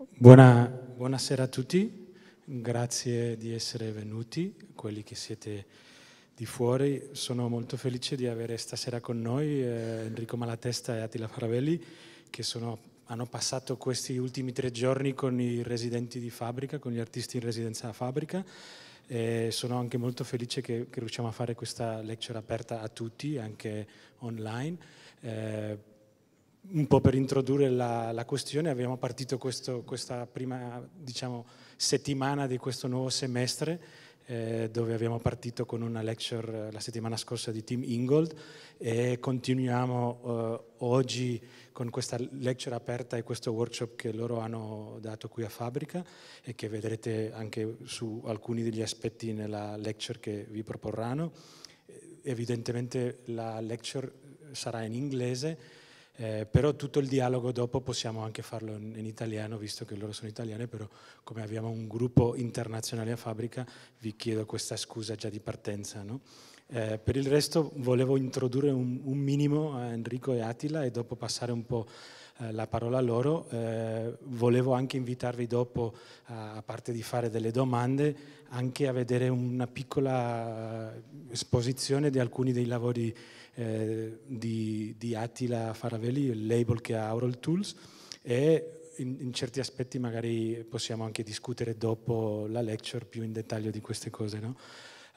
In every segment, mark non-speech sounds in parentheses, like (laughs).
Buona, buonasera a tutti, grazie di essere venuti, quelli che siete di fuori. Sono molto felice di avere stasera con noi eh, Enrico Malatesta e Attila Faravelli che sono, hanno passato questi ultimi tre giorni con i residenti di fabbrica, con gli artisti in residenza a fabbrica. E sono anche molto felice che, che, riusciamo a fare questa lecture aperta a tutti, anche online. Eh, un po' per introdurre la, la questione, abbiamo partito questo, questa prima diciamo, settimana di questo nuovo semestre eh, dove abbiamo partito con una lecture la settimana scorsa di Team Ingold e continuiamo eh, oggi con questa lecture aperta e questo workshop che loro hanno dato qui a Fabbrica e che vedrete anche su alcuni degli aspetti nella lecture che vi proporranno. Evidentemente la lecture sarà in inglese, eh, però tutto il dialogo dopo possiamo anche farlo in, in, italiano, visto che loro sono italiani, però come abbiamo un gruppo internazionale a fabbrica vi chiedo questa scusa già di partenza. No? Eh, per il resto volevo introdurre un, un, minimo a Enrico e Attila e dopo passare un po' eh, la parola a loro. Eh, volevo anche invitarvi dopo, a parte di fare delle domande, anche a vedere una piccola eh, esposizione di alcuni dei lavori eh, di, di, Attila Faravelli, il label che ha Aural Tools e in, in, certi aspetti magari possiamo anche discutere dopo la lecture più in dettaglio di queste cose. No?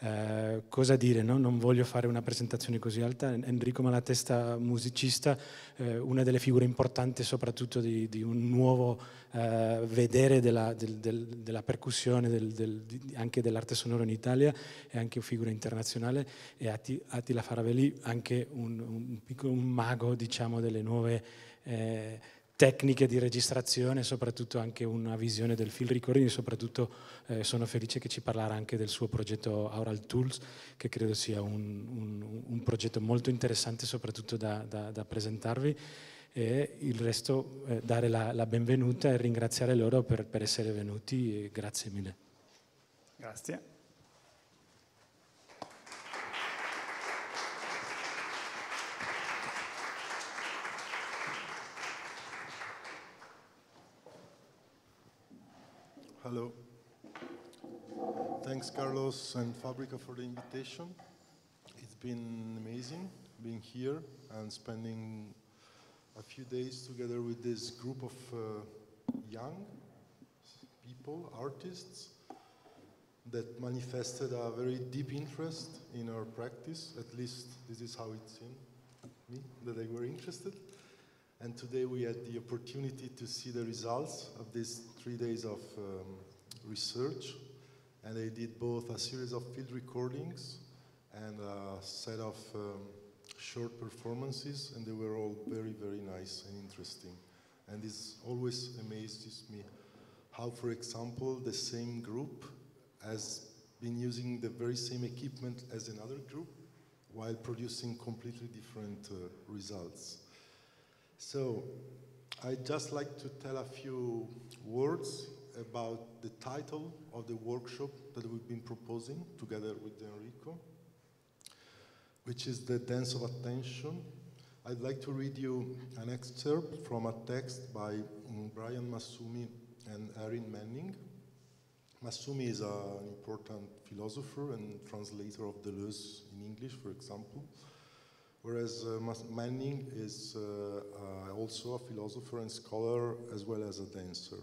Eh, cosa dire, no? non voglio fare una presentazione così alta, Enrico Malatesta musicista, eh, una delle figure importanti soprattutto di, di un nuovo eh, vedere della, del, del, della percussione, del, anche dell'arte sonora in Italia, è anche una figura internazionale e Attila Faravelli anche un, un, piccolo, un mago diciamo, delle nuove eh, tecniche di registrazione, soprattutto anche una visione del field recording e soprattutto eh, sono felice che ci parlerà anche del suo progetto Aural Tools, che credo sia un, un, un progetto molto interessante soprattutto da, da, da presentarvi e il resto eh, dare la, la, benvenuta e ringraziare loro per, per essere venuti grazie mille. Grazie. Hello. Thanks, Carlos and Fabrica, for the invitation. It's been amazing being here and spending a few days together with this group of uh, young people, artists, that manifested a very deep interest in our practice. At least this is how it seemed to me, that they were interested. And today we had the opportunity to see the results of these three days of um, research. And they did both a series of field recordings and a set of um, short performances, and they were all very, very nice and interesting. And this always amazes me how, for example, the same group has been using the very same equipment as another group while producing completely different uh, results. So I'd just like to tell a few words about the title of the workshop that we've been proposing together with Enrico, which is The Dance of Attention. I'd like to read you an excerpt from a text by mm, Brian Massumi and Erin Manning. Massumi is an important philosopher and translator of Deleuze in English, for example whereas uh, Manning is uh, uh, also a philosopher and scholar as well as a dancer.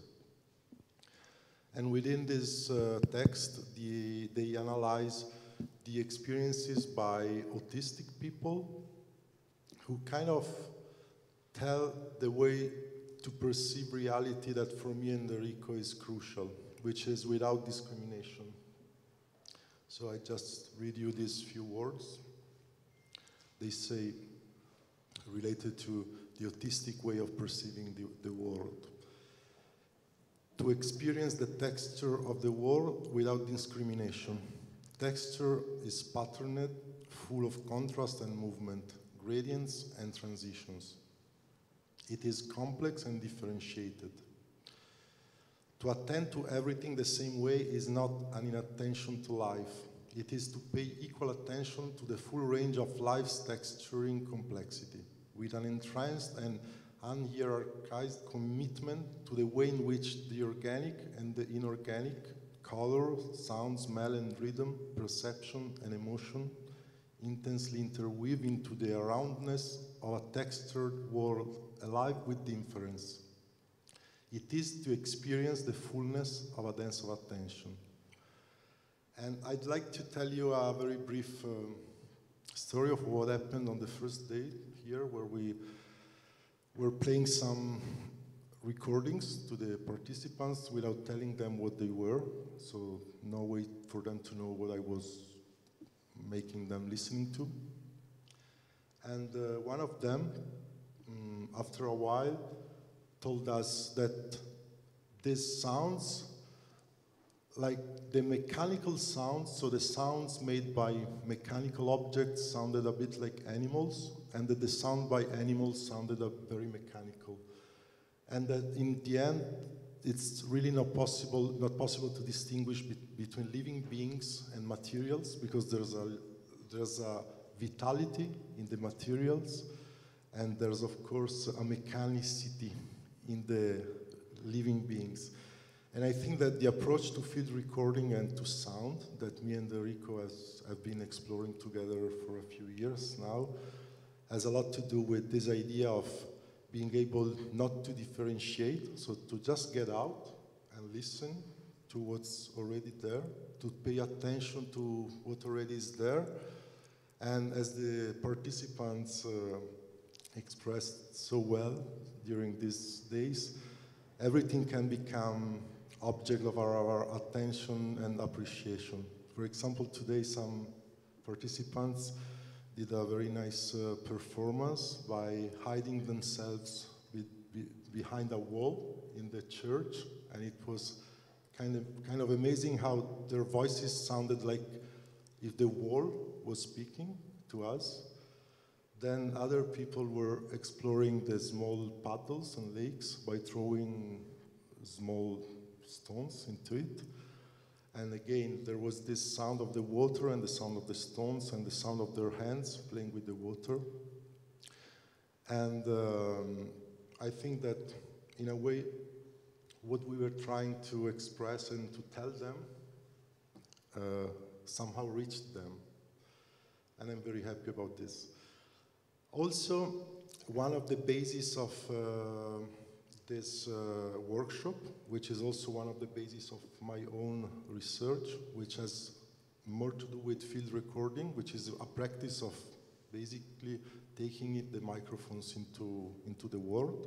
And within this text, the, they analyze the experiences by autistic people who kind of tell the way to perceive reality that for me and Enrico is crucial, which is without discrimination. So I just read you these few words they say, related to the autistic way of perceiving the, the world. To experience the texture of the world without discrimination. Texture is patterned, full of contrast and movement, gradients and transitions. It is complex and differentiated. To attend to everything the same way is not an inattention to life, it is to pay equal attention to the full range of life's texturing complexity, with an entranced and unhierarchized commitment to the way in which the organic and the inorganic, color, sound, smell, and rhythm, perception, and emotion intensely interweave into the aroundness of a textured world alive with difference. It is to experience the fullness of a dance of attention. And I'd like to tell you a very brief um, story of what happened on the first day here, where we were playing some recordings to the participants without telling them what they were. So no way for them to know what I was making them listening to. And uh, one of them, um, after a while, told us that these sounds, like the mechanical sounds, so the sounds made by mechanical objects sounded a bit like animals, and that the sound by animals sounded a very mechanical. And that in the end, it's really not possible, not possible to distinguish be between living beings and materials because there's a, there's a vitality in the materials and there's of course a mechanicity in the living beings. And I think that the approach to field recording and to sound that me and Enrico has, have been exploring together for a few years now has a lot to do with this idea of being able not to differentiate, so to just get out and listen to what's already there, to pay attention to what already is there. And as the participants uh, expressed so well during these days, everything can become object of our, our attention and appreciation. For example, today some participants did a very nice uh, performance by hiding themselves be, be, behind a wall in the church, and it was kind of kind of amazing how their voices sounded like if the wall was speaking to us. Then other people were exploring the small puddles and lakes by throwing small stones into it. And again, there was this sound of the water and the sound of the stones and the sound of their hands playing with the water. And um, I think that, in a way, what we were trying to express and to tell them uh, somehow reached them. And I'm very happy about this. Also, one of the bases of uh, this uh, workshop, which is also one of the bases of my own research, which has more to do with field recording, which is a practice of basically taking the microphones into, into the world.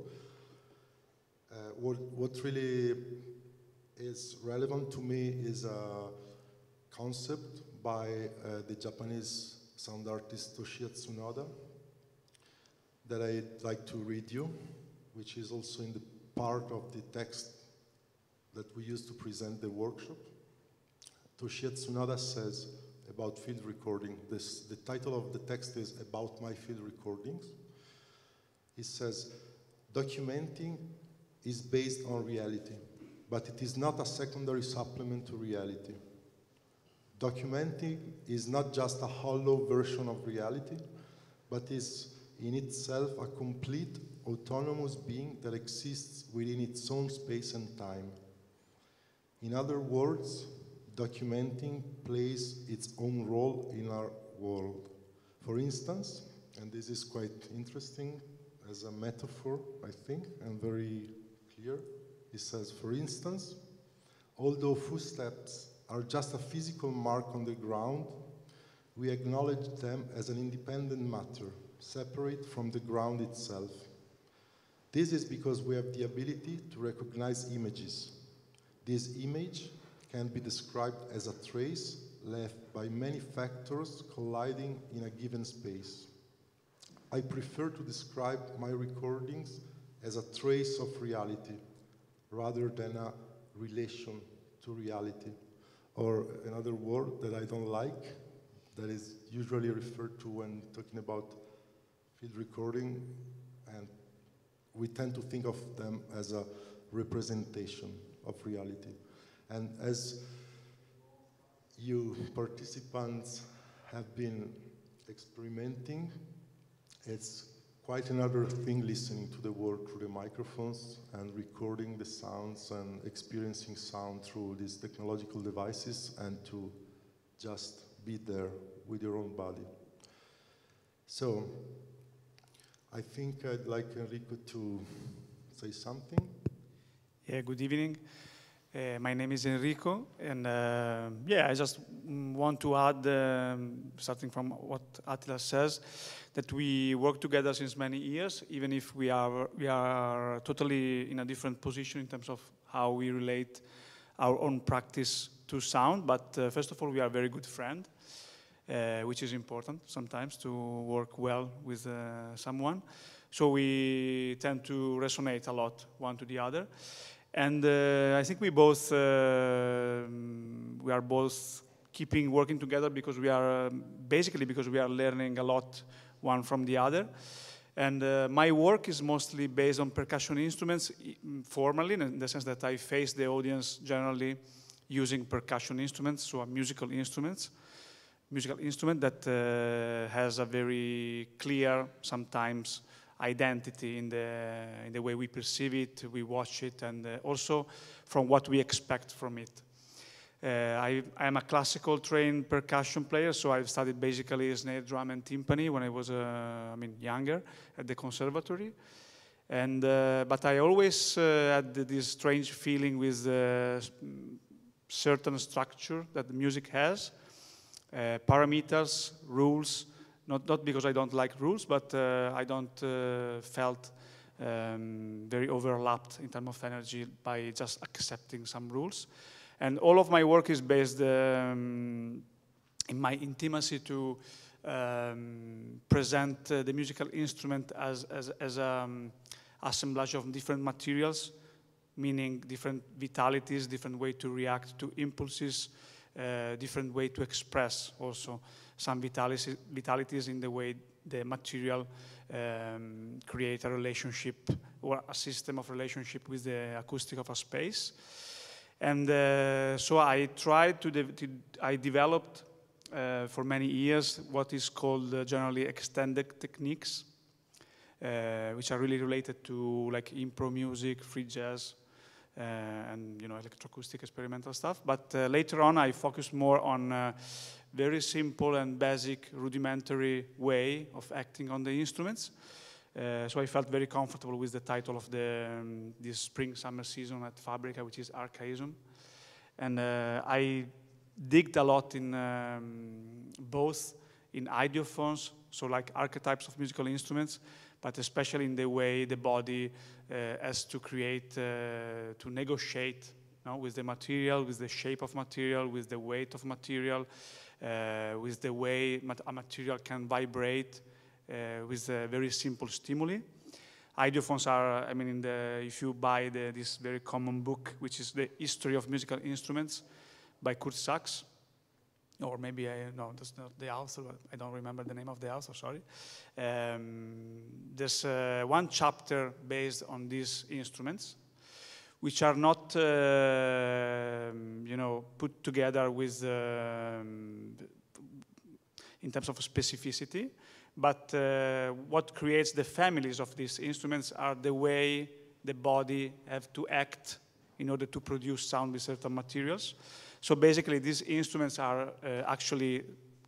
Uh, what, what really is relevant to me is a concept by uh, the Japanese sound artist Toshiya Tsunoda that I'd like to read you, which is also in the part of the text that we used to present the workshop. Toshiya Tsunoda says about field recording, this, the title of the text is About My Field Recordings. He says, documenting is based on reality, but it is not a secondary supplement to reality. Documenting is not just a hollow version of reality, but is in itself a complete autonomous being that exists within its own space and time. In other words, documenting plays its own role in our world. For instance, and this is quite interesting as a metaphor, I think, and very clear, he says, for instance, although footsteps are just a physical mark on the ground, we acknowledge them as an independent matter, separate from the ground itself. This is because we have the ability to recognize images. This image can be described as a trace left by many factors colliding in a given space. I prefer to describe my recordings as a trace of reality rather than a relation to reality. Or another word that I don't like, that is usually referred to when talking about field recording we tend to think of them as a representation of reality. And as you participants have been experimenting, it's quite another thing listening to the world through the microphones and recording the sounds and experiencing sound through these technological devices and to just be there with your own body. So, I think I'd like Enrico to say something. Yeah, good evening. Uh, my name is Enrico, and uh, yeah, I just want to add um, something from what Attila says, that we work together since many years, even if we are we are totally in a different position in terms of how we relate our own practice to sound. But uh, first of all, we are very good friend, uh, which is important sometimes to work well with uh, someone. So we tend to resonate a lot one to the other. And uh, I think we both, uh, we are both keeping working together because we are, um, basically because we are learning a lot one from the other. And uh, my work is mostly based on percussion instruments formally, in the sense that I face the audience generally using percussion instruments, so musical instruments, musical instrument that uh, has a very clear, sometimes identity in the, in the way we perceive it, we watch it, and uh, also from what we expect from it. Uh, I, am a classical trained percussion player, so I've studied basically snare drum and timpani when I was, uh, I mean, younger at the conservatory. And, uh, but I always uh, had this strange feeling with the certain structure that the music has, uh, parameters, rules, not, not because I don't like rules, but uh, I don't uh, felt um, very overlapped in terms of energy by just accepting some rules. And all of my work is based um, in my intimacy to um, present uh, the musical instrument as, as, as an um, assemblage of different materials, meaning different vitalities, different way to react to impulses, uh, different way to express also some vitalities, vitalities in the way the material um, create a relationship or a system of relationship with the acoustic of a space. And uh, so I tried to, de to I developed uh, for many years what is called uh, generally extended techniques, uh, which are really related to like improv music, free jazz, and you know electroacoustic experimental stuff. But uh, later on, I focused more on very simple and basic rudimentary way of acting on the instruments. Uh, so I felt very comfortable with the title of the, um, this spring summer season at Fabrica, which is Archaism. And uh, I digged a lot in um, both in idiophones, so like archetypes of musical instruments, but especially in the way the body uh, has to create, uh, to negotiate you know, with the material, with the shape of material, with the weight of material, uh, with the way a material can vibrate uh, with a very simple stimuli. Idiophones are, I mean, the, if you buy the, this very common book, which is the History of Musical Instruments by Curt Sachs, or maybe I, no, that's not the author, I don't remember the name of the author, sorry. Um, there's uh, one chapter based on these instruments, which are not, uh, you know, put together with, um, in terms of specificity, but uh, what creates the families of these instruments are the way the body have to act in order to produce sound with certain materials. So basically, these instruments are uh, actually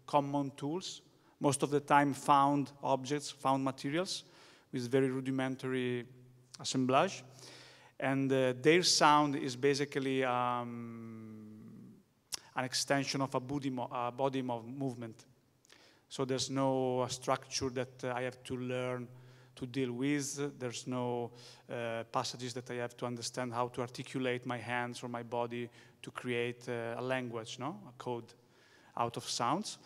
common tools, most of the time found objects, found materials, with very rudimentary assemblage. And uh, their sound is basically um, an extension of a body, mo a body movement. So there's no structure that uh, I have to learn to deal with. There's no uh, passages that I have to understand how to articulate my hands or my body to create uh, a language, no? a code out of sounds.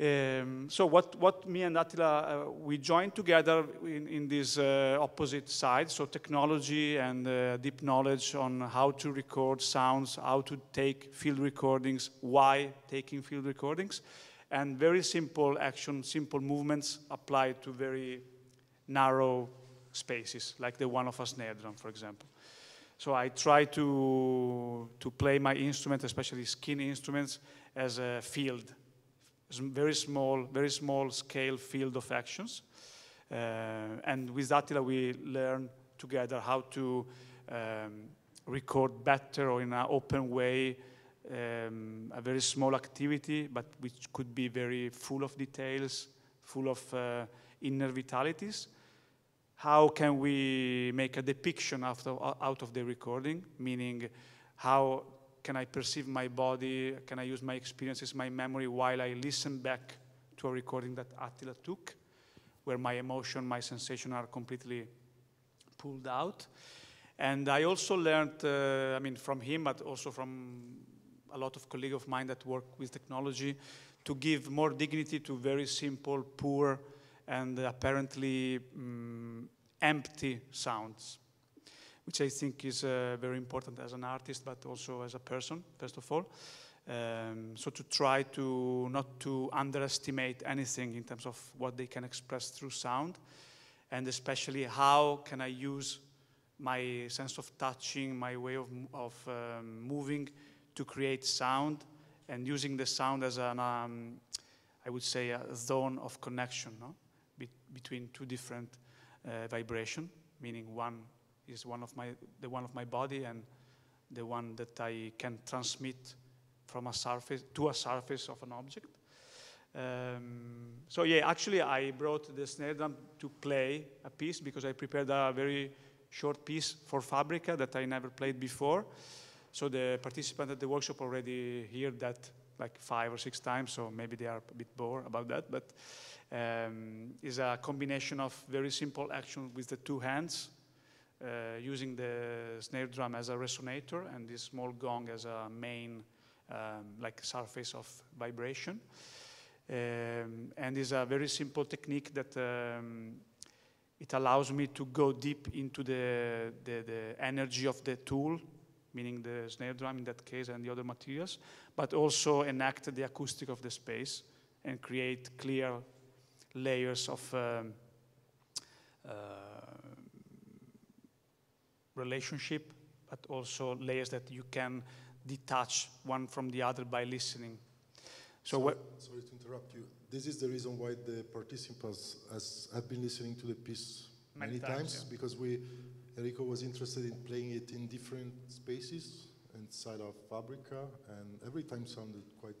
Um, so what, what me and Attila, uh, we joined together in, in this uh, opposite side, so technology and uh, deep knowledge on how to record sounds, how to take field recordings, why taking field recordings, and very simple action, simple movements applied to very narrow spaces, like the one of a snare drum, for example. So I try to, to play my instrument, especially skin instruments, as a field very small, very small scale field of actions. Uh, and with Attila, we learn together how to um, record better or in an open way um, a very small activity, but which could be very full of details, full of uh, inner vitalities. How can we make a depiction after, out of the recording, meaning how can I perceive my body, can I use my experiences, my memory while I listen back to a recording that Attila took, where my emotion, my sensation are completely pulled out. And I also learned, uh, I mean, from him, but also from a lot of colleagues of mine that work with technology, to give more dignity to very simple, poor, and apparently um, empty sounds, which I think is uh, very important as an artist, but also as a person, first of all. Um, so to try to not to underestimate anything in terms of what they can express through sound, and especially how can I use my sense of touching, my way of, of um, moving to create sound, and using the sound as an, um, I would say, a zone of connection no? Be between two different uh, vibration, meaning one is one of my, the one of my body and the one that I can transmit from a surface to a surface of an object. Um, so yeah, actually I brought the snare drum to play a piece because I prepared a very short piece for Fabrica that I never played before. So the participants at the workshop already heard that like five or six times, so maybe they are a bit bored about that, but um, is a combination of very simple action with the two hands, uh, using the snare drum as a resonator and this small gong as a main um, like surface of vibration. Um, and is a very simple technique that um, it allows me to go deep into the, the, the, energy of the tool, meaning the snare drum in that case and the other materials, but also enact the acoustic of the space and create clear layers of um, uh, relationship, but also layers that you can detach one from the other by listening. So, sorry, sorry to interrupt you. This is the reason why the participants has, have been listening to the piece many, many times, times yeah. because we Enrico was interested in playing it in different spaces inside of Fabrica, and every time sounded quite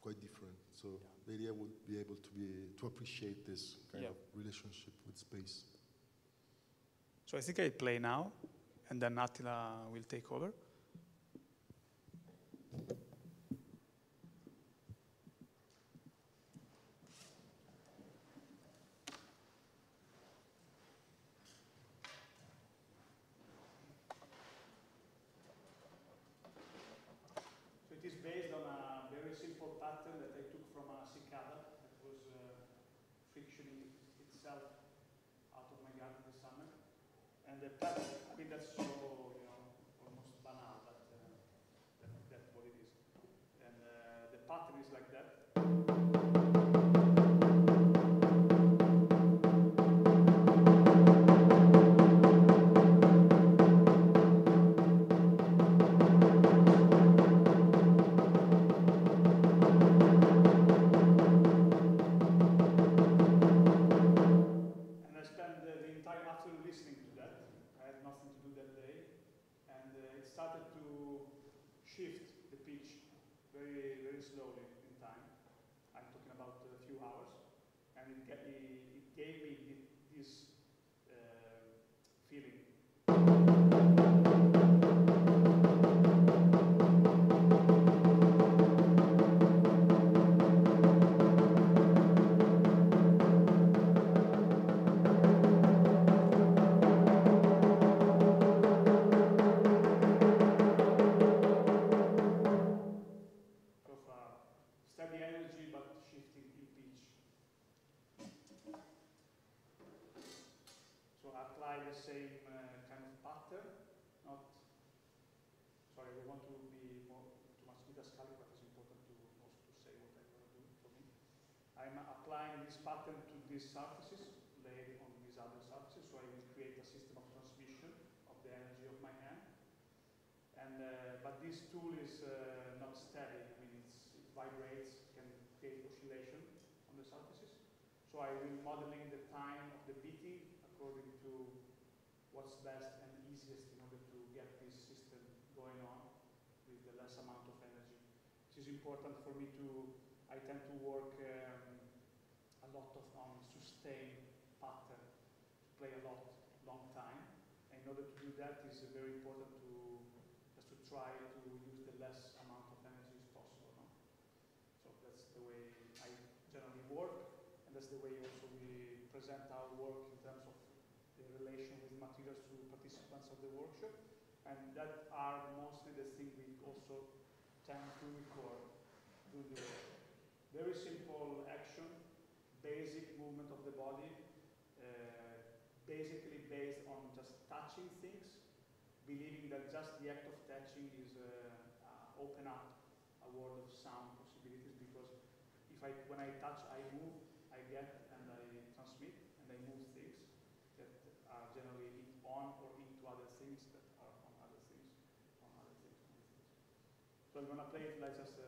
quite different. So yeah. the idea would be able to be to appreciate this kind yeah. of relationship with space. So I think I play now, and then Attila will take over. these surfaces laid on these other surfaces, so I will create a system of transmission of the energy of my hand. And, uh, but this tool is uh, not steady, I mean it vibrates, can create oscillation on the surfaces. So I will modeling the time of the beating according to what's best and easiest in order to get this system going on with the less amount of energy. It is important for me to, I tend to work uh, sustain pattern, to play a lot, long time. And in order to do that, it's very important to just to try to use the less amount of energy as possible. No? So that's the way I generally work, and that's the way also we present our work in terms of the relation with materials to participants of the workshop. And that are mostly the things we also tend to record during the. Very simple action, basic body, uh, basically based on just touching things, believing that just the act of touching is uh, uh, open up a world of sound possibilities because if I, when I touch, I move, I get and I transmit and I move things that are generally on or into other things that are on other things, on other things, on other things. So I'm gonna play it like just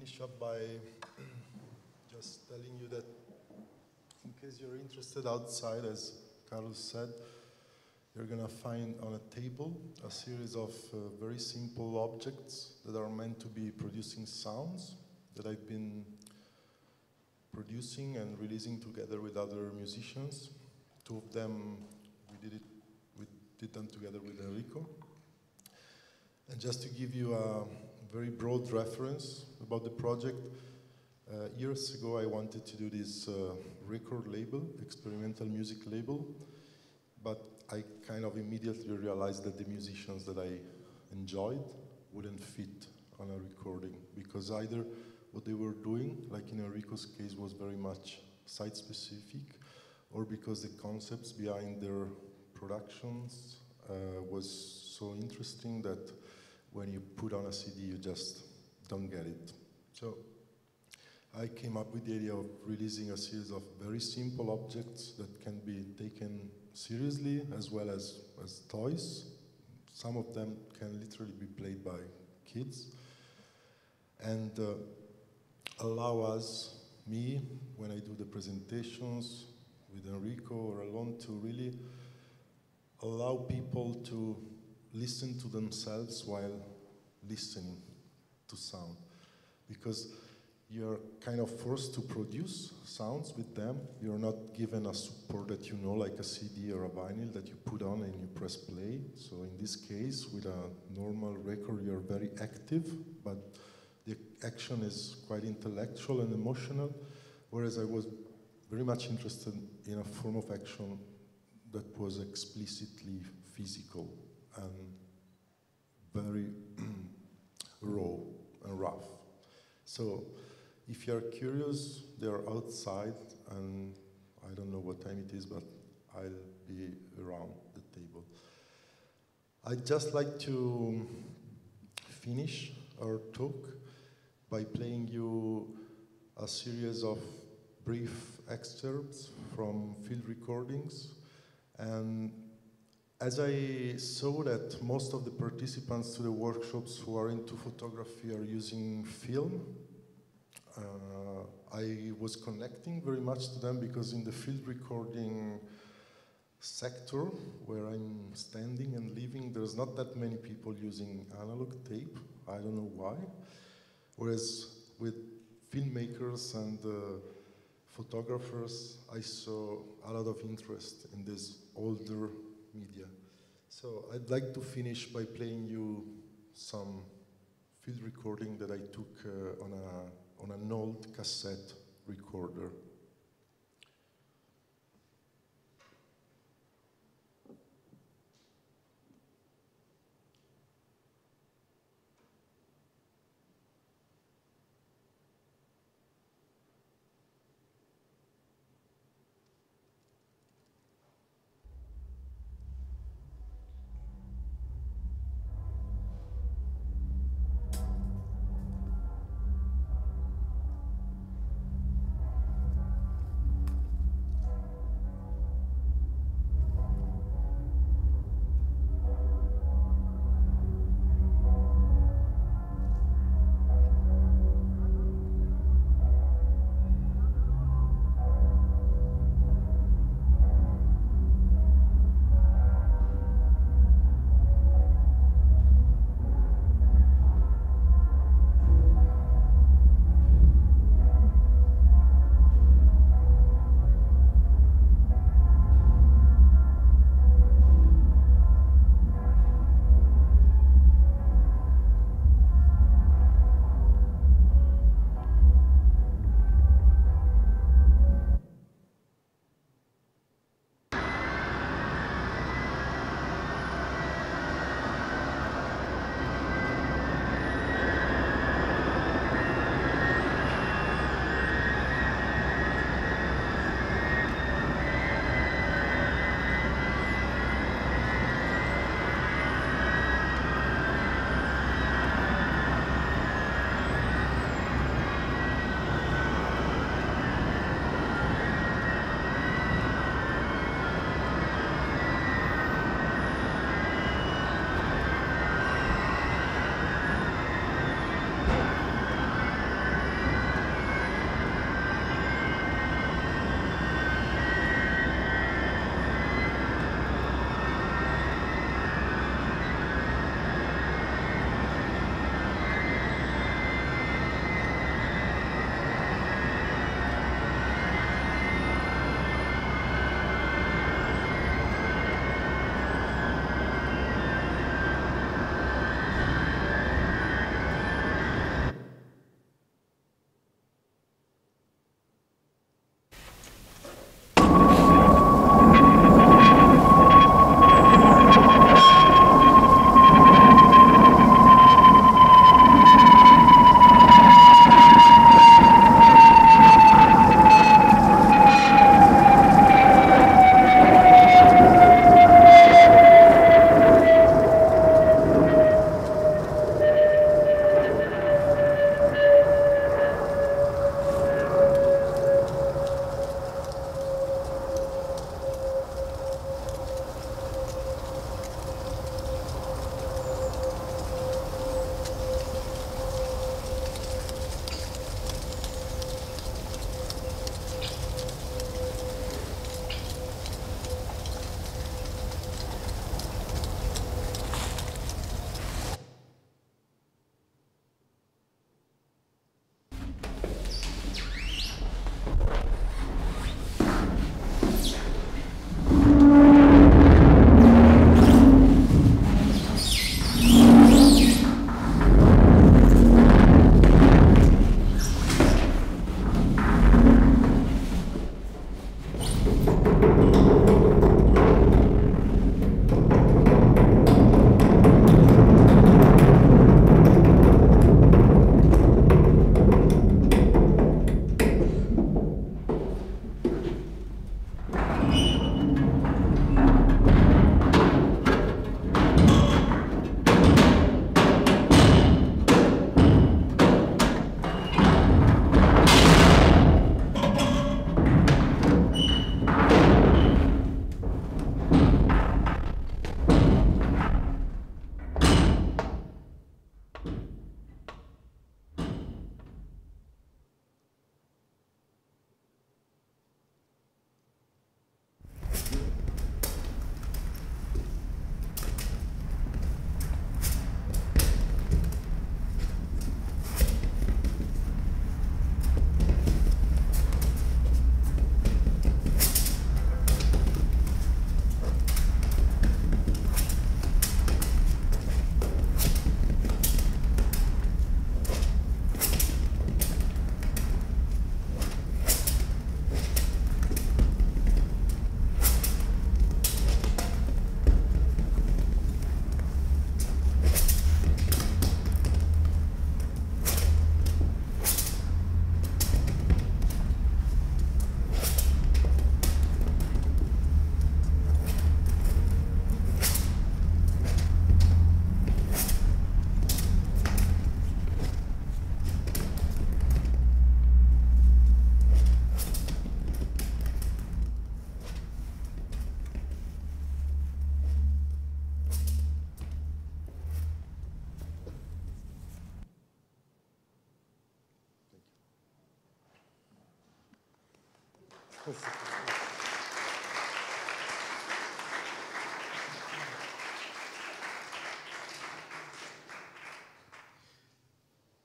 finish up by (clears throat) just telling you that, in case you're interested outside, as Carlos said, you're gonna find on a table a series of uh, very simple objects that are meant to be producing sounds that I've been producing and releasing together with other musicians. Two of them we did it we did them together with Enrico. And just to give you a very broad reference about the project, uh, years ago I wanted to do this uh, record label, experimental music label, but I kind of immediately realized that the musicians that I enjoyed wouldn't fit on a recording because either what they were doing, like in Enrico's case, was very much site specific, or because the concepts behind their productions uh, was so interesting that when you put on a CD, you just don't get it. So I came up with the idea of releasing a series of very simple objects that can be taken seriously as well as, as toys. Some of them can literally be played by kids and uh, allow us, me, when I do the presentations with Enrico or alone, to really allow people to listen to themselves while listening to sound. Because you're kind of forced to produce sounds with them. You're not given a support that you know, like a CD or a vinyl that you put on and you press play. So in this case, with a normal record, you're very active, but the action is quite intellectual and emotional. Whereas I was very much interested in a form of action that was explicitly physical and very (clears throat) raw and rough. So if you're curious, they're outside, and I don't know what time it is, but I'll be around the table. I'd just like to finish our talk by playing you a series of brief excerpts from field recordings. And as I saw that most of the participants to the workshops who are into photography are using film, uh, I was connecting very much to them because in the field recording sector where I'm standing and living, there's not that many people using analog tape. I don't know why. Whereas with filmmakers and uh, photographers, I saw a lot of interest in this older media. So I'd like to finish by playing you some field recording that I took uh, on a on an old cassette recorder.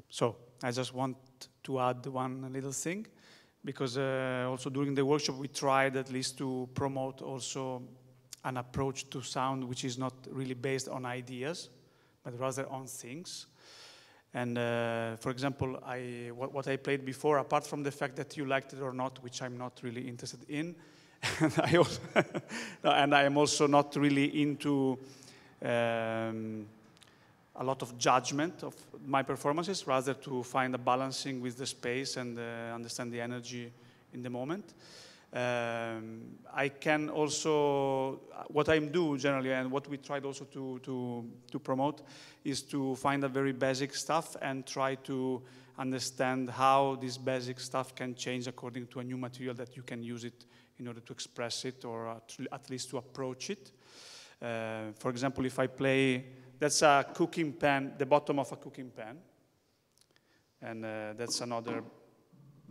So I just want to add one little thing because uh, also during the workshop we tried at least to promote also an approach to sound which is not really based on ideas but rather on things. And uh, for example, I, what, what, I played before, apart from the fact that you liked it or not, which I'm not really interested in, and (laughs) I, also (laughs) and I am also not really into um, a lot of judgment of my performances, rather to find a balancing with the space and uh, understand the energy in the moment. Um, I can also, what I do generally and what we tried also to, to, to promote is to find a very basic stuff and try to understand how this basic stuff can change according to a new material that you can use it in order to express it or at, least to approach it. Uh, for example, if I play, that's a cooking pan, the bottom of a cooking pan. And uh, that's another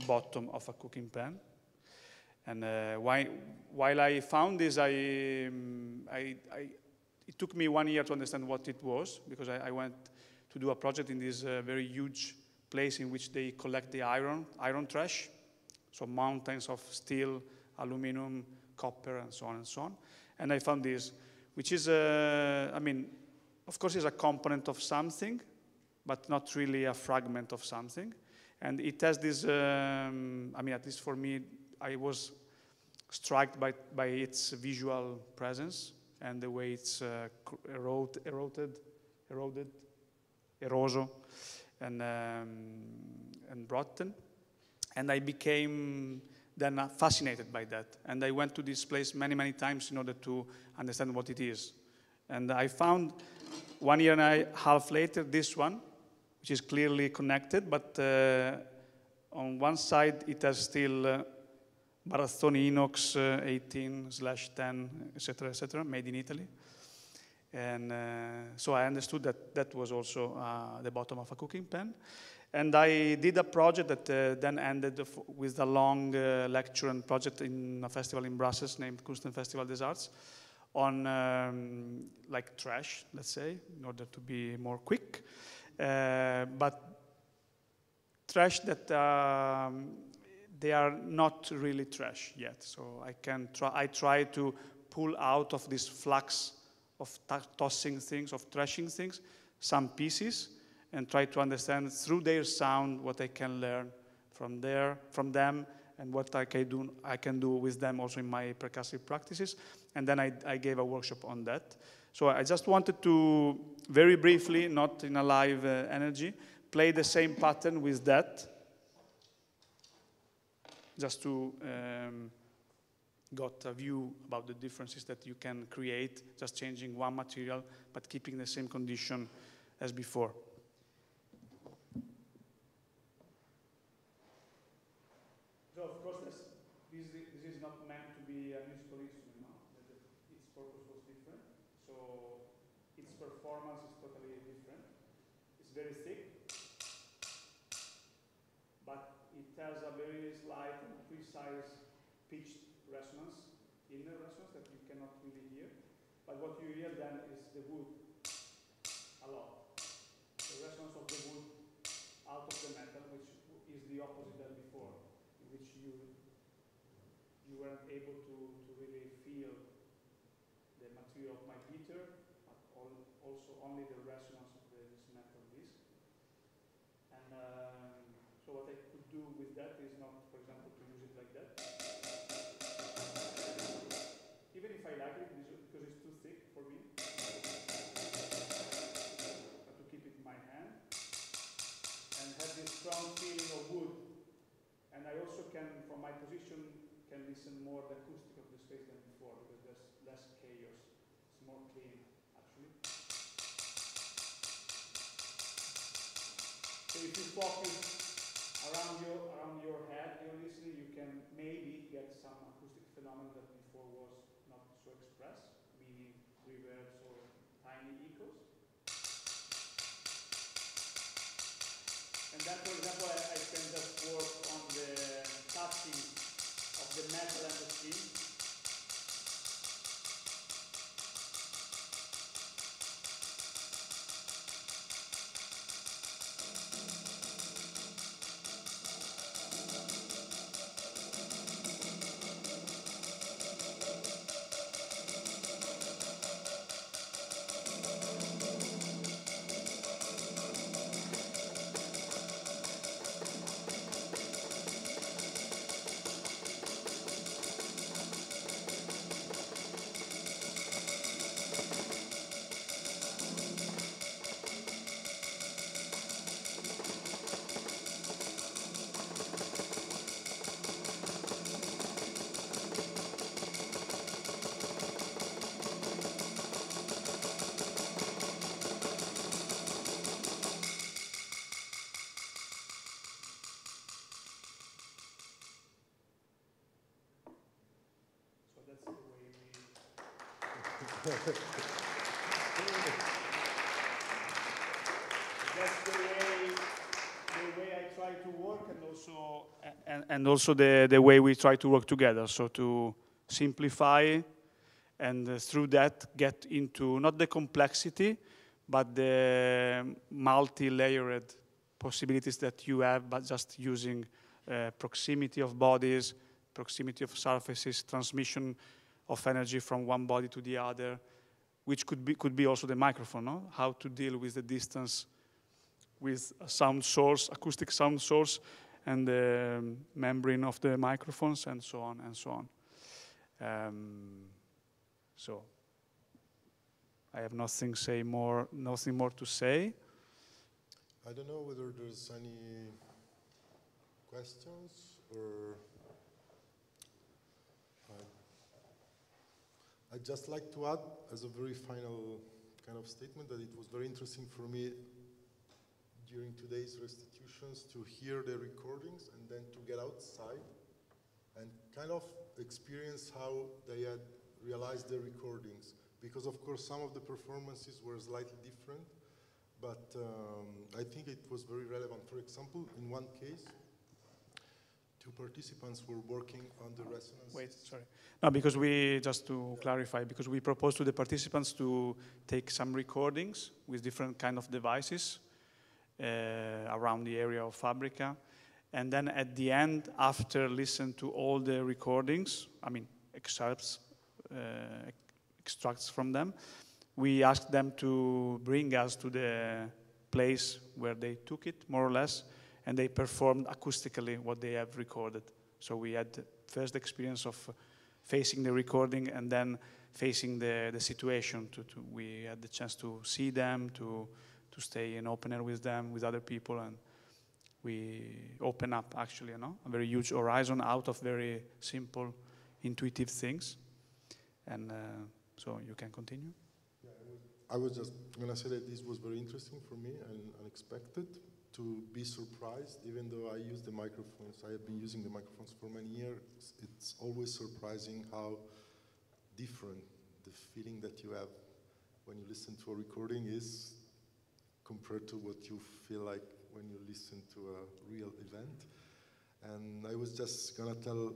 bottom of a cooking pan. And uh, why, while I found this, I, um, I, I, it took me one year to understand what it was because I, I went to do a project in this uh, very huge place in which they collect the iron, iron trash, so mountains of steel, aluminum, copper, and so on and so on. And I found this, which is, uh, I mean, of course, is a component of something, but not really a fragment of something. And it has this, um, I mean, at least for me, I was struck by, by its visual presence and the way it's uh, erode, eroded, eroded, eroso, and, um, and rotten. And I became then fascinated by that. And I went to this place many, many times in order to understand what it is. And I found one year and a half later this one, which is clearly connected, but uh, on one side it has still uh, Barazzoni Inox uh, 18 slash 10, etc., etc., made in Italy. And uh, so I understood that that was also uh, the bottom of a cooking pan. And I did a project that uh, then ended with a long uh, lecture and project in a festival in Brussels named Kunstenfestival des Arts on um, like trash, let's say, in order to be more quick. Uh, but trash that um, they are not really trash yet. So I can try, I try to pull out of this flux of tossing things, of trashing things, some pieces, and try to understand through their sound what I can learn from there, from them, and what I can do, I can do with them also in my percussive practices. And then I, I gave a workshop on that. So I just wanted to, very briefly, not in a live uh, energy, play the same pattern with that just to um, got a view about the differences that you can create, just changing one material, but keeping the same condition as before. So of course, this, this, this is not meant to be a musical instrument, no? Its purpose was different, so its performance is totally different. It's very thick, has a very slight and pitched resonance, inner resonance that you cannot really hear. But what you hear then is the wood a lot. The resonance of the wood out of the metal, which is the opposite than before, in which you you weren't able to, to really feel the material of my guitar, but also only the resonance of the, this metal disc. And um, so what I do with that is not, for example, to use it like that. Even if I like it, because it's too thick for me, but to keep it in my hand, and have this strong feeling of wood. And I also can, from my position, can listen more the acoustic of the space than before, because there's less chaos. It's more clean, actually. You around your, around your head, listening, you can maybe get some acoustic phenomena that before was not so expressed, meaning reverbs or tiny echoes. And then, for example, I, I can just work on the touching of the metal and the skin. That's the way, the way I try to work and also, and, and also the, the way we try to work together. So to simplify and uh, through that get into not the complexity, but the multi-layered possibilities that you have, but just using uh, proximity of bodies, proximity of surfaces, transmission of energy from one body to the other, which could be, could be also the microphone, no? how to deal with the distance with a sound source, acoustic sound source, and the membrane of the microphones, and so on and so on. Um, so I have nothing say more, nothing more to say. I don't know whether there's any questions or. I'd just like to add, as a very final kind of statement, that it was very interesting for me during today's restitutions to hear the recordings and then to get outside and kind of experience how they had realized the recordings. Because, of course, some of the performances were slightly different, but um, I think it was very relevant. For example, in one case, two participants were working on the resonance. Wait, sorry. No, because we, just to clarify, because we proposed to the participants to take some recordings with different kind of devices uh, around the area of Fabrica. And then at the end, after listen to all the recordings, I mean, excerpts, uh, extracts from them, we asked them to bring us to the place where they took it, more or less, and they performed acoustically what they have recorded. So we had the first experience of facing the recording and then facing the, the situation. To, to, we had the chance to see them, to, to stay in open air with them, with other people, and we open up actually, you know, a very huge horizon out of very simple, intuitive things. And uh, so you can continue. I was just going to say that this was very interesting for me and unexpected to be surprised, even though I use the microphones. I have been using the microphones for many years. It's always surprising how different the feeling that you have when you listen to a recording is compared to what you feel like when you listen to a real event. And I was just to tell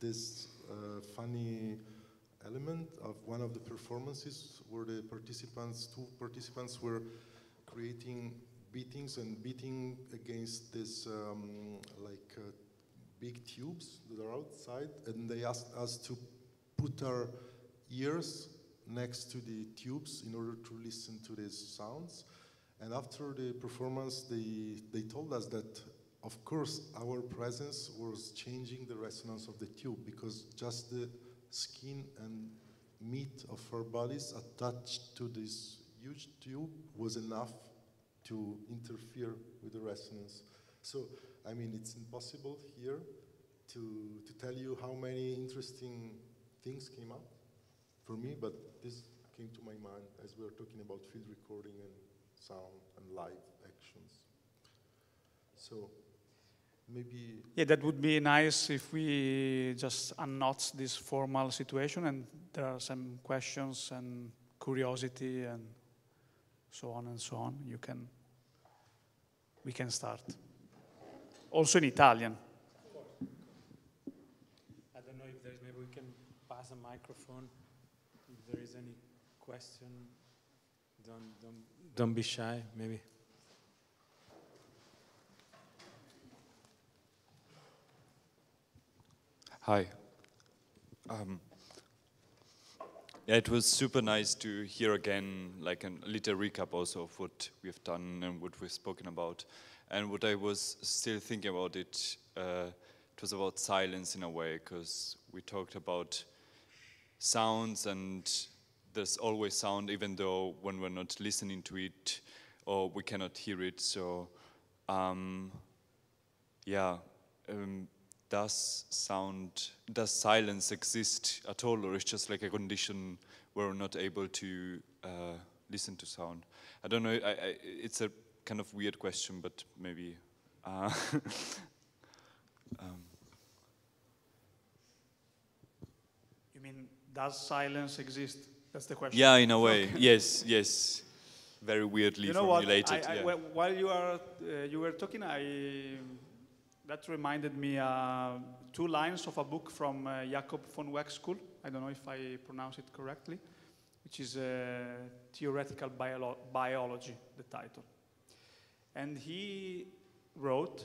this uh, funny element of one of the performances where the participants, two participants were creating beatings and beating against this um, like uh, big tubes that are outside and they asked us to put our ears next to the tubes in order to listen to these sounds. And after the performance they, they told us that of course our presence was changing the resonance of the tube because just the skin and meat of our bodies attached to this huge tube was enough to interfere with the resonance. So, I mean, it's impossible here to, to tell you how many interesting things came up for me, but this came to my mind as we were talking about field recording and sound and live actions. So, maybe Yeah, that would be nice if we just unknot this formal situation and there are some questions and curiosity and so on and so on. You can, we can start. Also in Italian. I don't know if there's maybe we can pass a microphone. If there is any question, don't don't don't be shy. Maybe. Hi. Um, yeah, it was super nice to hear again, like a little recap also of what we've done and what we've spoken about. And what I was still thinking about it, uh, it was about silence in a way, because we talked about sounds and there's always sound, even though when we're not listening to it or we cannot hear it. So, um, yeah. Um, does sound, does silence exist at all, or is just like a condition where we're not able to uh, listen to sound? I don't know. I, I, it's a kind of weird question, but maybe. Uh, (laughs) um, You mean, does silence exist? That's the question. yeah, in a way. Yes, yes. Very weirdly you know what? formulated. I, I, yeah. While you are uh, you were talking, I that reminded me uh, two lines of a book from uh, Jakob von Uexküll. I don't know if I pronounce it correctly, which is uh, theoretical Biolo- biology, the title. And he wrote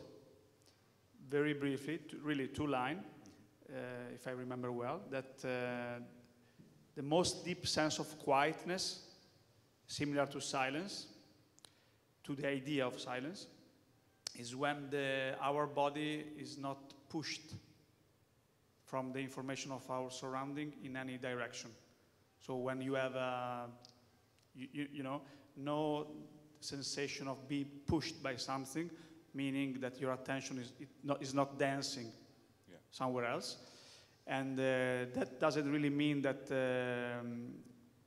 very briefly, really two line, uh, if I remember well, that uh, the most deep sense of quietness, similar to silence, to the idea of silence, is when the, our body is not pushed from the information of our surrounding in any direction. So when you have, you, you, you know, no sensation of being pushed by something, meaning that your attention is, it not, is not dancing Yeah. somewhere else. And uh, that doesn't really mean that, um,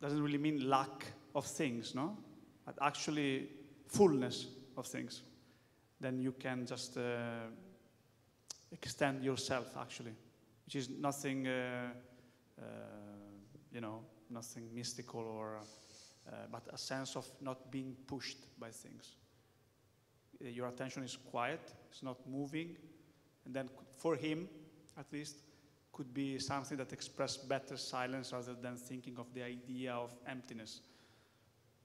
doesn't really mean lack of things, no? But actually fullness of things. Then you can just uh, extend yourself, actually, which is nothing, uh, uh, you know, nothing mystical or, uh, but a sense of not being pushed by things. Uh, Your attention is quiet, it's not moving, and then for him, at least, could be something that expressed better silence rather than thinking of the idea of emptiness,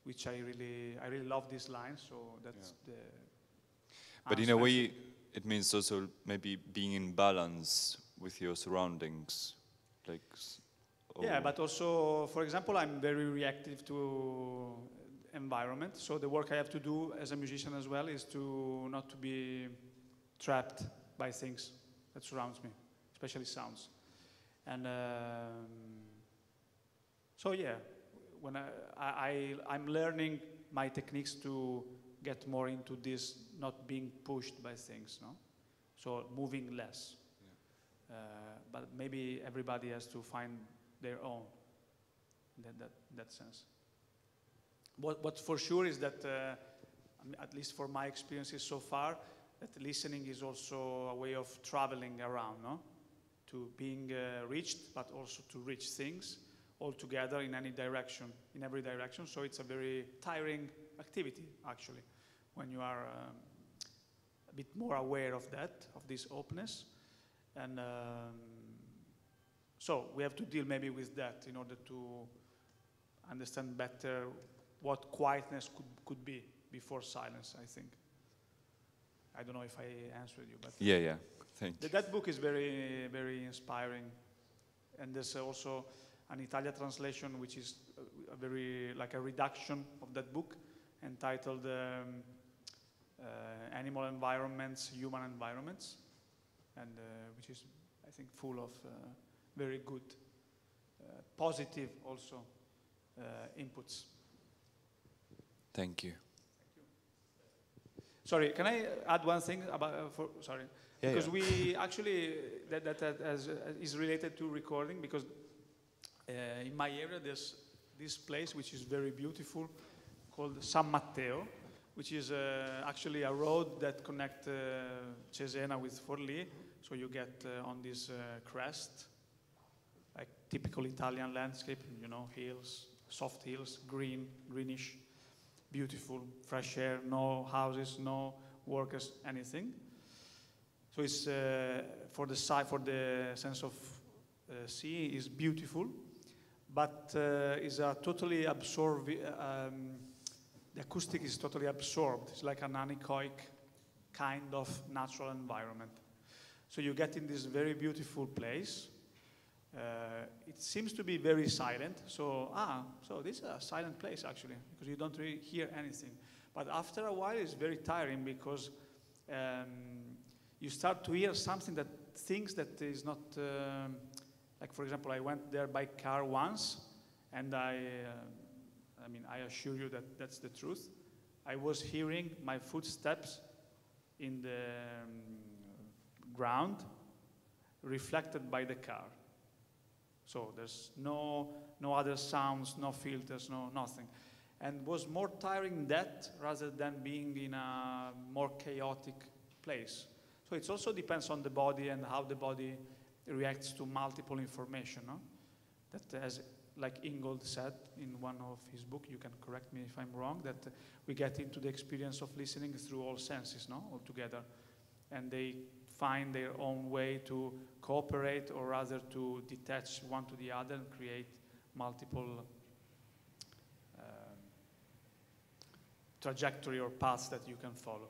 which I really, I really love this line. So that's the. But in a way, it means also maybe being in balance with your surroundings, like. Yeah, but also, for example, I'm very reactive to environment. So the work I have to do as a musician as well is to not to be trapped by things that surrounds me, especially sounds. And um, so yeah, when I, I I'm learning my techniques to get more into this, not being pushed by things, no. So moving less. Uh, but maybe everybody has to find their own in that, that, that sense. What, what's for sure is that, uh, at least for my experiences so far, that listening is also a way of traveling around, no? To being uh, reached, but also to reach things all together in any direction, in every direction. So it's a very tiring activity, actually, when you are um, a bit more aware of that, of this openness. And um, so we have to deal maybe with that in order to understand better what quietness could, could be before silence, I think. I don't know if I answered you, but Yeah, yeah. Thank you. That book is very, very inspiring. And there's also an Italian translation, which is a, a very, like a reduction of that book, entitled um, uh, Animal Environments, Human Environments, and uh, which is, I think, full of uh, very good, uh, positive also uh, inputs. Thank you. Sorry, can I add one thing about? Uh, for, sorry, Yeah, because yeah. we actually that that, that has, uh, is related to recording because uh, in my area there's this place which is very beautiful called San Matteo, which is uh, actually a road that connects uh, Cesena with Forlì. So you get uh, on this crest, like typical Italian landscape, you know, hills, soft hills, green, greenish, beautiful, fresh air, no houses, no workers, anything. So it's uh, for the side, for the sense of uh, see is beautiful, but uh, is a totally absorbed. Um, the acoustic is totally absorbed. It's like an anechoic kind of natural environment. So you get in this very beautiful place. Uh, it seems to be very silent. So ah, so this is a silent place actually because you don't really hear anything. But after a while, it's very tiring because um, you start to hear something that things that is not. Um, like for example, I went there by car once, and I, uh, I mean, I assure you that that's the truth. I was hearing my footsteps in the um, ground, reflected by the car. So there's no no other sounds, no filters, no nothing, and was more tiring that rather than being in a more chaotic place. So it also depends on the body and how the body reacts to multiple information. No? That as like Ingold said in one of his book, you can correct me if I'm wrong, that we get into the experience of listening through all senses, no, altogether, and they find their own way to cooperate or rather to detach one to the other and create multiple um, trajectory or paths that you can follow.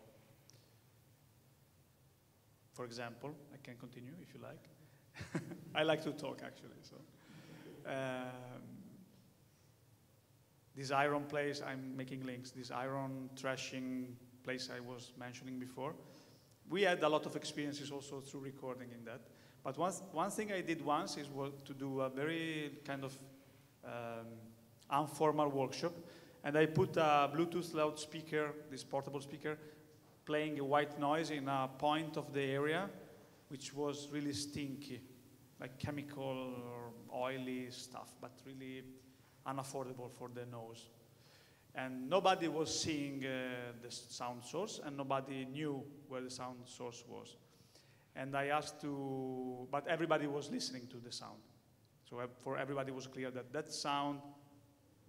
For example, I can continue if you like. (laughs) I like to talk actually. So, um, this iron place, I'm making links. This iron thrashing place I was mentioning before. We had a lot of experiences also through recording in that. But one, one thing I did once is to do a very kind of um, informal workshop. And I put a Bluetooth loudspeaker, this portable speaker, playing a white noise in a point of the area which was really stinky, like chemical oily stuff, but really unaffordable for the nose. And nobody was seeing uh, the sound source, and nobody knew where the sound source was. And I asked to, but everybody was listening to the sound. So for everybody was clear that that sound,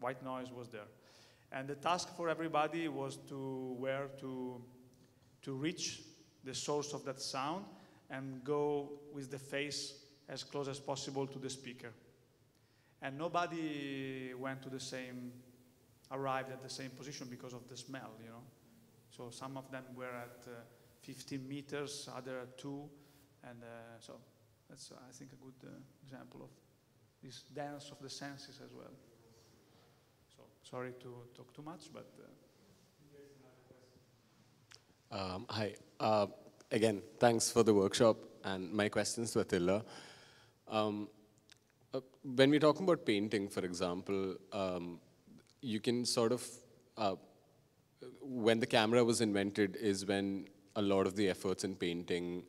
white noise, was there. And the task for everybody was to where to, to reach the source of that sound and go with the face as close as possible to the speaker. And nobody went to the same, arrived at the same position because of the smell, you know. So some of them were at uh, 15 meters, other at two, and uh, so that's, I think, a good uh, example of this dance of the senses as well. So sorry to talk too much, but. Uh, um, hi. Uh, again, thanks for the workshop. And my questions to Attila. Um, uh, when we're talking about painting, for example, um, you can sort of, uh, when the camera was invented is when a lot of the efforts in painting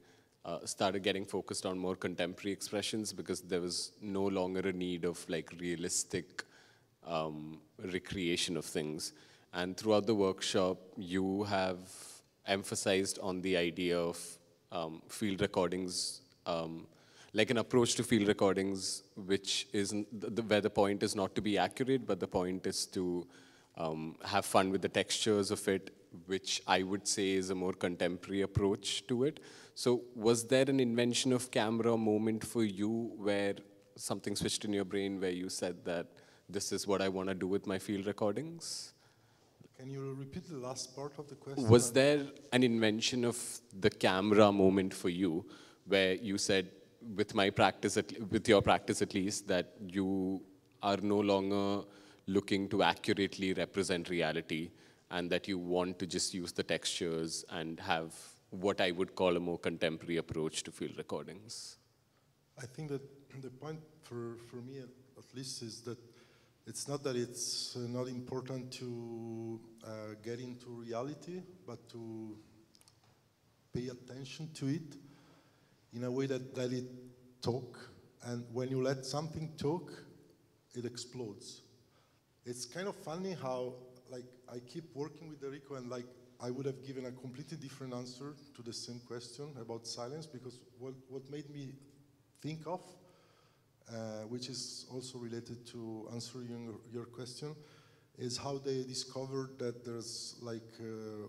uh, started getting focused on more contemporary expressions because there was no longer a need of like realistic um, recreation of things. And throughout the workshop, you have emphasized on the idea of um, field recordings, um, like an approach to field recordings, which is the, where the point is not to be accurate, but the point is to um, have fun with the textures of it, which I would say is a more contemporary approach to it. So was there an invention of camera moment for you where something switched in your brain where you said that this is what I want to do with my field recordings? Can you repeat the last part of the question? Was there an invention of the camera moment for you where you said, with my practice, at, with your practice at least, that you are no longer looking to accurately represent reality and that you want to just use the textures and have what I would call a more contemporary approach to field recordings? I think that the point for, for me at least is that it's not that it's uh, not important to uh, get into reality, but to pay attention to it in a way that let it talk. And when you let something talk, it explodes. It's kind of funny how, like, I keep working with Enrico and, like, I would have given a completely different answer to the same question about silence because what, what made me think of uh, which is also related to answering your, your, question, is how they discovered that there's like uh,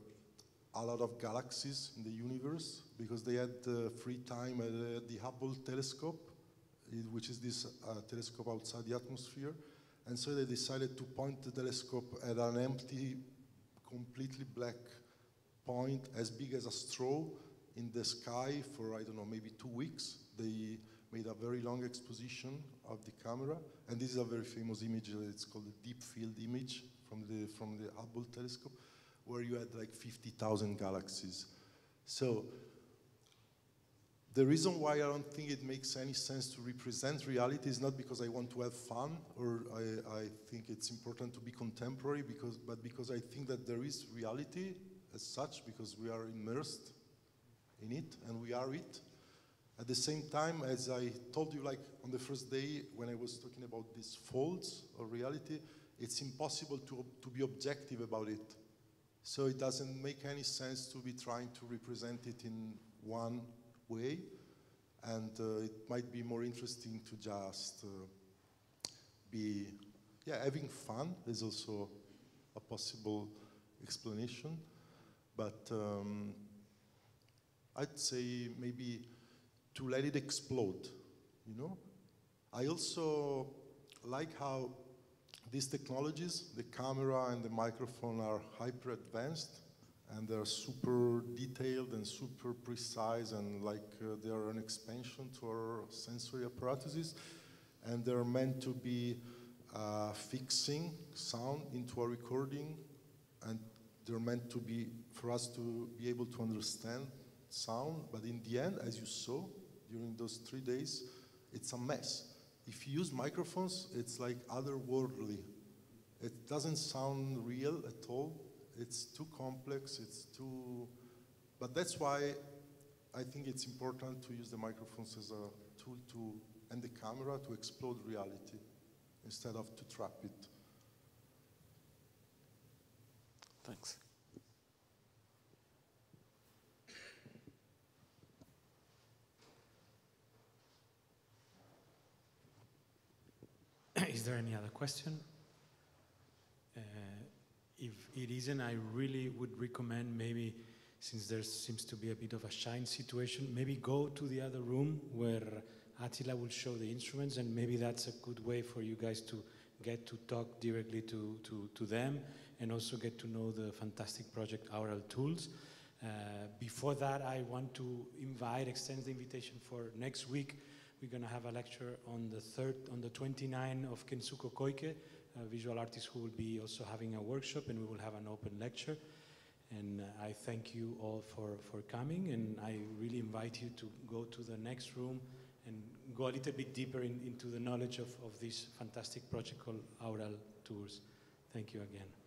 a lot of galaxies in the universe because they had uh, free time at the Hubble telescope which is this uh, telescope outside the atmosphere. And so they decided to point the telescope at an empty, completely black point as big as a straw in the sky for, I don't know, maybe two weeks. They made a very long exposition of the camera. And this is a very famous image. uh, It's called the deep field image from the, from the Hubble telescope, where you had like 50,000 galaxies. So the reason why I don't think it makes any sense to represent reality is not because I want to have fun or I, I think it's important to be contemporary, because, but because I think that there is reality as such, because we are immersed in it and we are it. At the same time, as I told you, like on the first day when I was talking about these folds of reality, it's impossible to, to be objective about it. So it doesn't make any sense to be trying to represent it in one way. And uh, it might be more interesting to just uh, be, yeah, having fun is also a possible explanation. But um, I'd say maybe to let it explode, you know? I also like how these technologies, the camera and the microphone are hyper advanced and they're super detailed and super precise and like uh, they are an expansion to our sensory apparatuses. And they're meant to be uh, fixing sound into a recording and they're meant to be for us to be able to understand sound. But in the end as you saw during those three days it's a mess if you use microphones it's like otherworldly. It doesn't sound real at all. It's too complex it's too but that's why i think it's important to use the microphones as a tool to and the camera to explode reality instead of to trap it. Thanks. Is there any other question? Uh, if it isn't, I really would recommend maybe, since there seems to be a bit of a shine situation, maybe go to the other room where Attila will show the instruments, and maybe that's a good way for you guys to get to talk directly to, to, to them and also get to know the fantastic project Aural Tools. Uh, before that, I want to invite, extend the invitation for next week. We're going to have a lecture on the third, on the 29th of Kensuke Koike, a visual artist who will be also having a workshop, and we will have an open lecture. And uh, I thank you all for, for coming, and I really invite you to go to the next room and go a little bit deeper in, into the knowledge of, of this fantastic project called Aural Tools. Thank you again.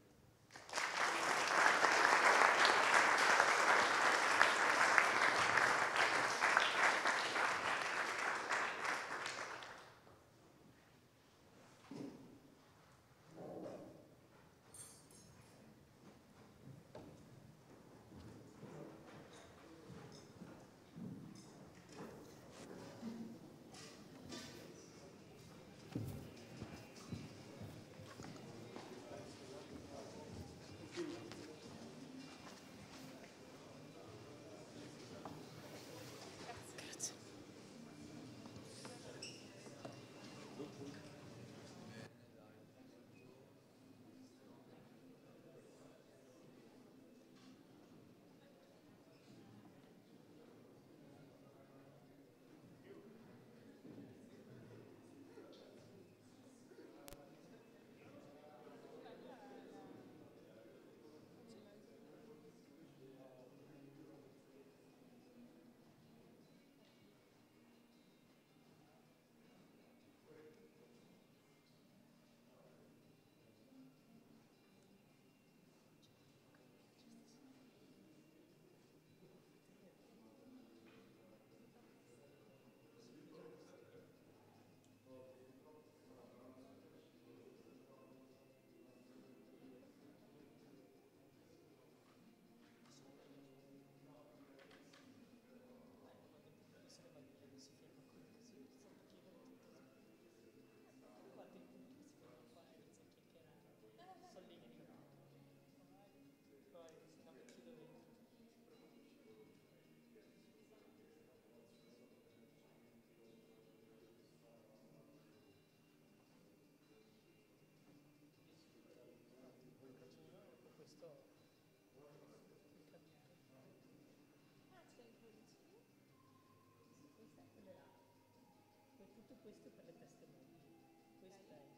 questo per le teste mobili.